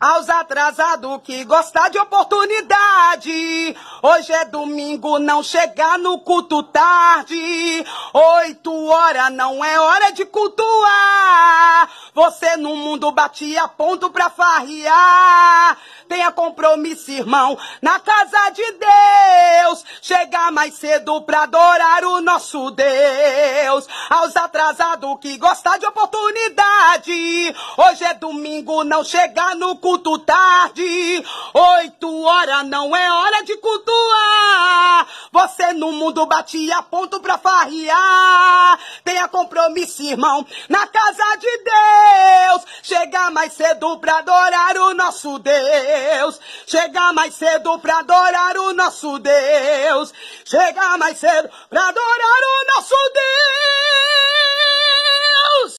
Aos atrasados que gostar de oportunidade. Hoje é domingo, não chegar no culto tarde. Oito horas não é hora de cultuar. Você no mundo batia ponto pra farriar. Tenha compromisso, irmão, na casa de Deus. Mais cedo pra adorar o nosso Deus. Aos atrasados que gostar de oportunidade. Hoje é domingo, não chegar no culto tarde. Oito horas não é hora de cultuar. Você no mundo batia ponto pra farriar. Tenha compromisso, irmão, na casa de Deus. Mais cedo pra adorar o nosso Deus. Chegar mais cedo pra adorar o nosso Deus. Chegar mais cedo pra adorar o nosso.